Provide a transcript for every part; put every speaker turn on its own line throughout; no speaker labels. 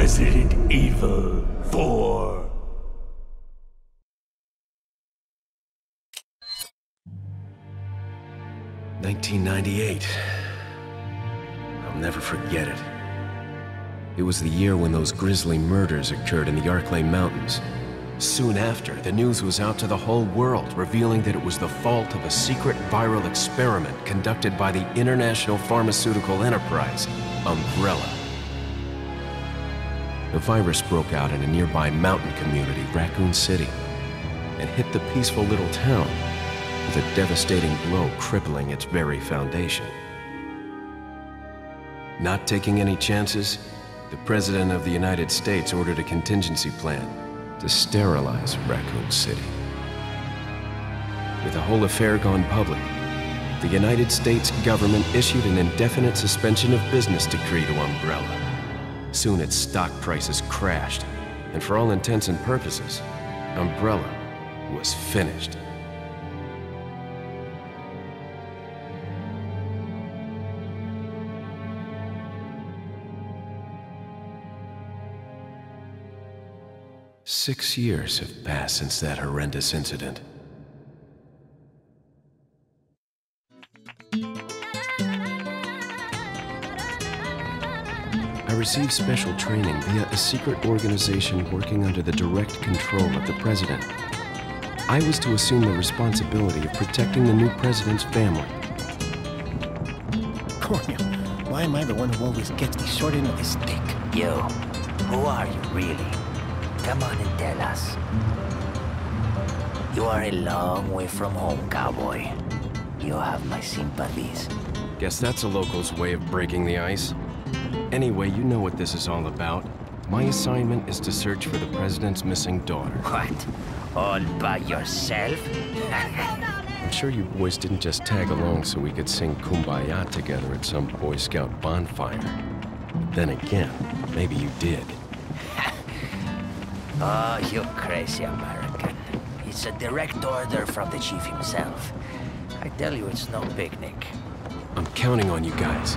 Resident Evil 4.
Nineteen ninety-eight. I'll never forget it. It was the year when those grisly murders occurred in the Arklay Mountains. Soon after, the news was out to the whole world, revealing that it was the fault of a secret viral experiment conducted by the international pharmaceutical enterprise, Umbrella. The virus broke out in a nearby mountain community, Raccoon City, and hit the peaceful little town with a devastating blow crippling its very foundation. Not taking any chances, the President of the United States ordered a contingency plan to sterilize Raccoon City. With the whole affair gone public, the United States government issued an indefinite suspension of business decree to Umbrella. Soon its stock prices crashed, and for all intents and purposes, Umbrella was finished. Six years have passed since that horrendous incident. Received special training via a secret organization working under the direct control of the president. I was to assume the responsibility of protecting the new president's family.
Coño, why am I the one who always gets the short end of the stick?
You, who are you really? Come on and tell us. You are a long way from home, cowboy. You have my sympathies.
Guess that's a local's way of breaking the ice. Anyway, you know what this is all about. My assignment is to search for the president's missing daughter.
What? All by yourself?
I'm sure you boys didn't just tag along so we could sing Kumbaya together at some Boy Scout bonfire. Then again, maybe you did.
oh, you crazy American. It's a direct order from the chief himself. I tell you, it's no picnic.
I'm counting on you guys.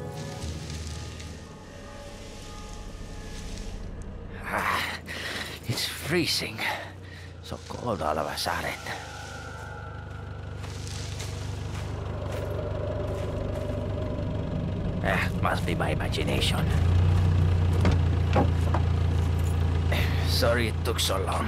It's freezing. So cold all of a sudden. Ah, must be my imagination. Sorry it took so long.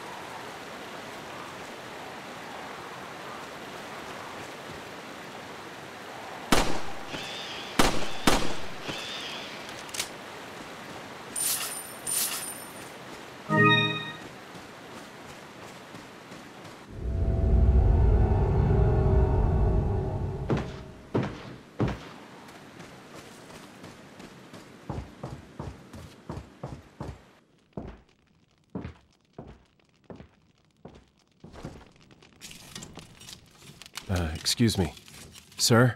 Uh, excuse me. Sir?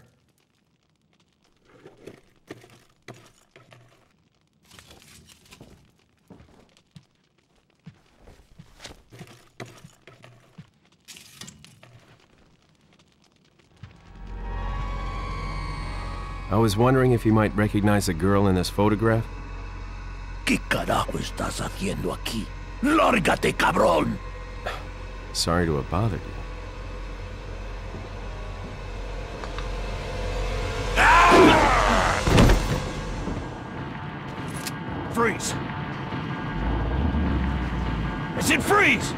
I was wondering if you might recognize the girl in this photograph?
¿Qué carajo estás haciendo aquí? ¡Lárgate, cabrón!
Sorry to have bothered you.
Freeze! I said freeze!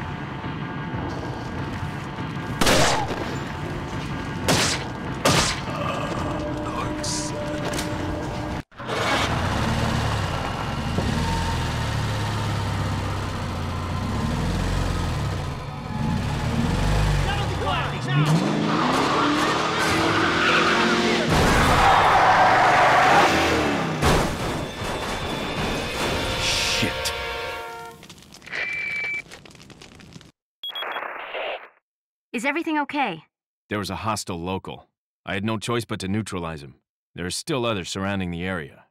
Is everything okay?
There was a hostile local. I had no choice but to neutralize him. There are still others surrounding the area.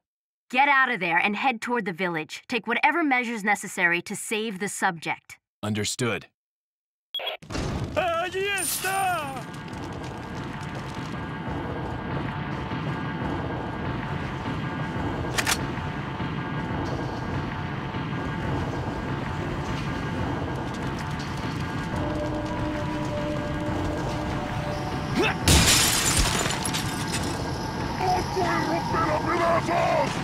Get out of there and head toward the village. Take whatever measures necessary to save the subject.
Understood.
¡Allí está! ¡Un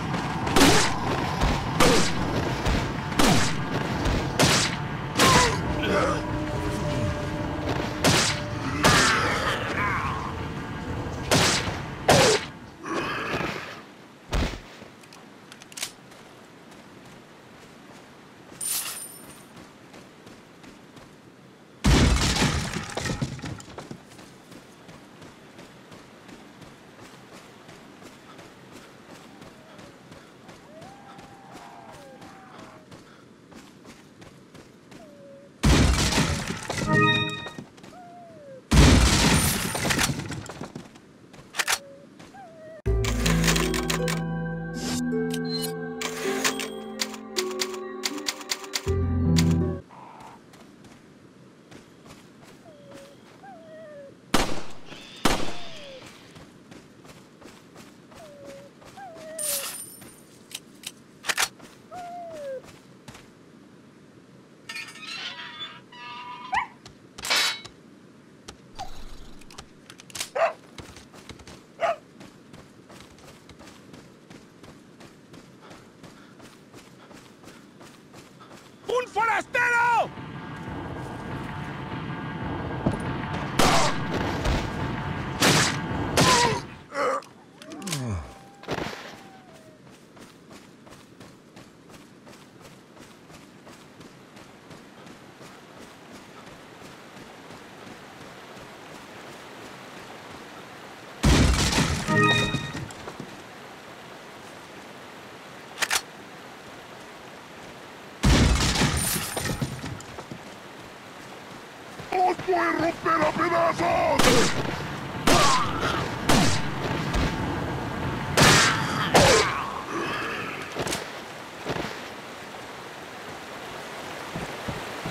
voy a romper a pedazos!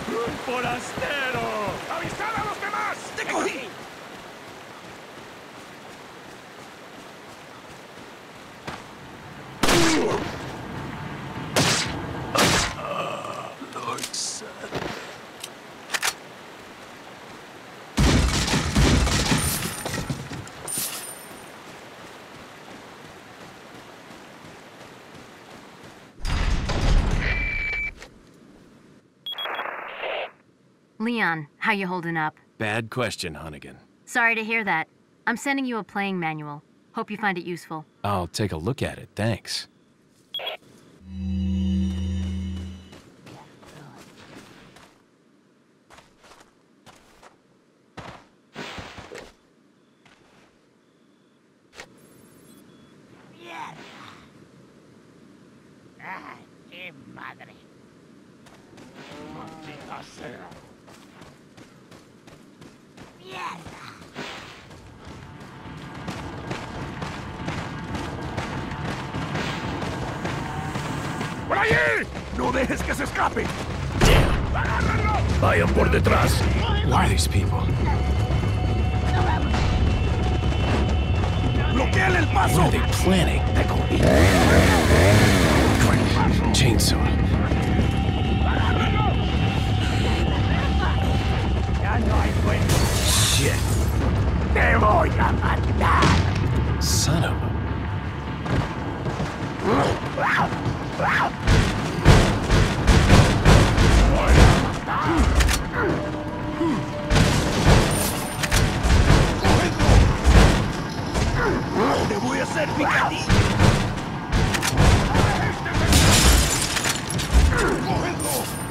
¡Un forastero! ¡Avisad a los demás! ¡Te cogí!
Leon, how you holding up?
Bad question, Hunnigan.
Sorry to hear that. I'm sending you a playing manual. Hope you find it useful.
I'll take a look at it, thanks.
Allí! ¡No dejes que se escape!
Vayan por detrás.
Who are these people?
¡Bloqueale el paso!
What are they planning? Chainsaw. Shit.
¡Te voy a matar!
Son of a...
picadillo. ¡Cogedlo!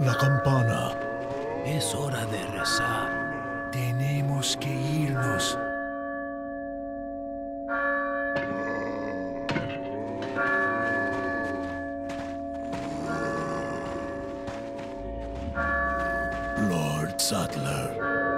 La campana. Es hora de rezar. Tenemos que irnos. Lord Sattler.